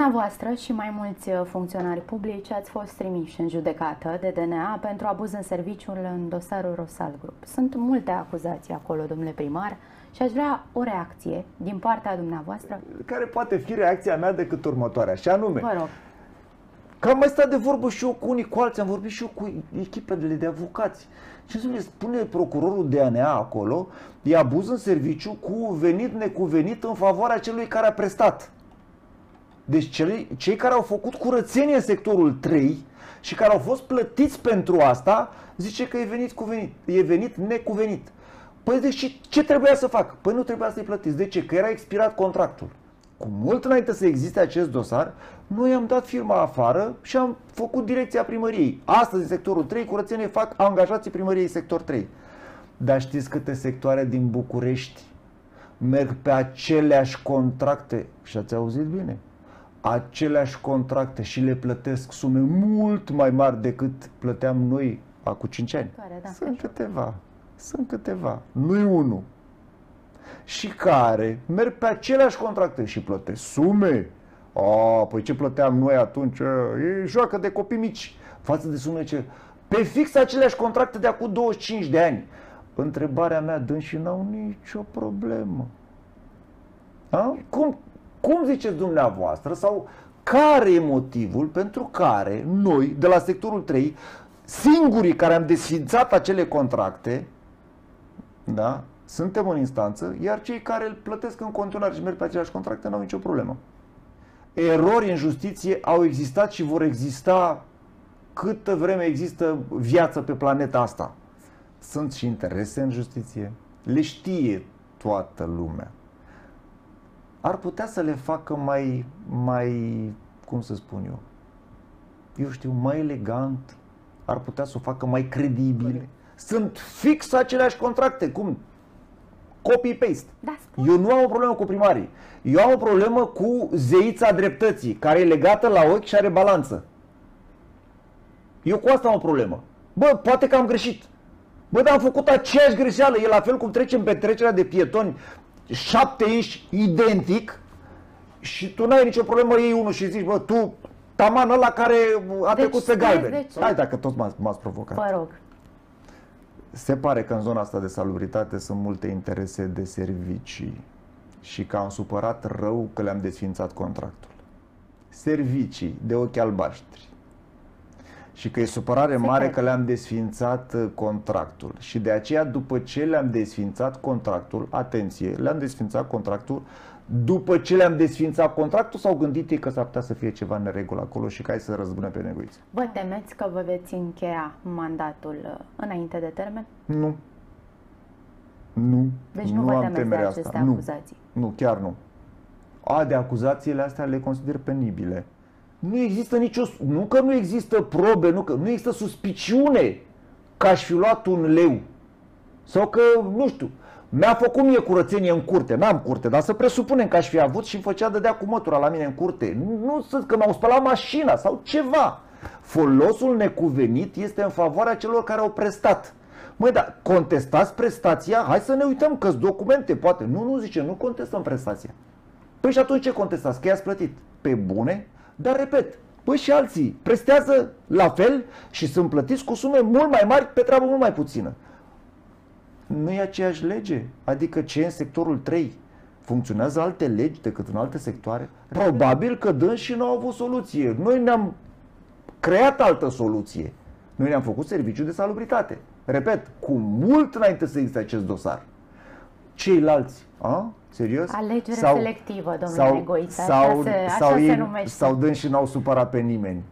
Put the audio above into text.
Dumneavoastră și mai mulți uh, funcționari publici ați fost trimiși în judecată de DNA pentru abuz în serviciul în dosarul Rosal Group. Sunt multe acuzații acolo, domnule primar, și aș vrea o reacție din partea dumneavoastră. Care poate fi reacția mea decât următoarea, și anume, Vă rog. Că am mai stat de vorbă și eu cu unii, cu alții, am vorbit și eu cu echipele de avocați. Ce să le spune procurorul DNA acolo? E abuz în serviciu cu venit necuvenit în favoarea celui care a prestat. Deci cei, cei care au făcut curățenie în sectorul 3 și care au fost plătiți pentru asta, zice că e venit cuvenit, e venit necuvenit. Păi deci ce, ce trebuia să fac? Păi nu trebuia să-i plătiți. De ce? Că era expirat contractul. Cu mult înainte să existe acest dosar, noi am dat firma afară și am făcut direcția primăriei. Astăzi, în sectorul 3, curățenie fac angajații primăriei sector 3. Dar știți câte sectoare din București merg pe aceleași contracte? Și ați auzit bine? Aceleași contracte și le plătesc sume mult mai mari decât plăteam noi acum 5 ani. Care, da, Sunt câteva. Sunt câteva. Nu-i unul și care merg pe aceleași contracte și plătesc sume. A, păi ce plăteam noi atunci? E joacă de copii mici față de sume ce... Pe fix aceleași contracte de acum 25 de ani. Întrebarea mea, dâns și n-au nicio problemă. A? Cum, cum ziceți dumneavoastră sau care e motivul pentru care noi, de la sectorul 3, singurii care am desfințat acele contracte, da, suntem în instanță, iar cei care îl plătesc în continuare și merg pe aceleași contracte nu au nicio problemă. Erori în justiție au existat și vor exista câtă vreme există viață pe planeta asta. Sunt și interese în justiție, le știe toată lumea. Ar putea să le facă mai, mai, cum să spun eu, eu știu, mai elegant, ar putea să o facă mai credibil. Sunt fix aceleași contracte, cum copy-paste. Da, spun. Eu nu am o problemă cu primarii. Eu am o problemă cu zeița dreptății, care e legată la ochi și are balanță. Eu cu asta am o problemă. Bă, poate că am greșit. Bă, dar am făcut aceeași greșeală. E la fel cum trecem pe trecerea de pietoni șapte inși identic și tu n-ai nicio problemă, iei unul și zici, bă, tu, taman ăla care a Deci, trecut pe stai, galben. deci- Hai dacă tot m-ați, m-ați provocat. Vă rog. Se pare că în zona asta de salubritate sunt multe interese de servicii și că am supărat rău că le-am desfințat contractul. Servicii de ochi albaștri. Și că e supărare Se mare crede. că le-am desfințat uh, contractul. Și de aceea, după ce le-am desfințat contractul, atenție, le-am desfințat contractul, după ce le-am desfințat contractul, s-au gândit ei că s-ar putea să fie ceva în regulă acolo și că hai să răzbune pe neguiți. Vă temeți că vă veți încheia mandatul uh, înainte de termen? Nu. Nu. Deci nu, nu vă am temeți de temerea aceste asta. Nu. acuzații. Nu, chiar nu. A, de acuzațiile astea le consider penibile. Nu există nicio... Nu că nu există probe, nu că nu există suspiciune că aș fi luat un leu. Sau că, nu știu, mi-a făcut mie curățenie în curte. N-am curte, dar să presupunem că aș fi avut și îmi făcea dădea cu mătura la mine în curte. Nu, nu să că mi-au spălat mașina sau ceva. Folosul necuvenit este în favoarea celor care au prestat. Măi, dar contestați prestația? Hai să ne uităm că documente, poate. Nu, nu zice, nu contestăm prestația. Păi și atunci ce contestați? Că i-ați plătit. Pe bune? Dar repet, păi și alții prestează la fel și sunt plătiți cu sume mult mai mari pe treabă mult mai puțină. Nu e aceeași lege? Adică ce e în sectorul 3? Funcționează alte legi decât în alte sectoare? Probabil că dâns și nu au avut soluție. Noi ne-am creat altă soluție. Noi ne-am făcut serviciu de salubritate. Repet, cu mult înainte să existe acest dosar. Ceilalți, a? Serios? Alegere selectivă, domnule sau, Negoiță, așa sau, se- așa sau, se ei- numește. Sau dâns și n-au supărat pe nimeni.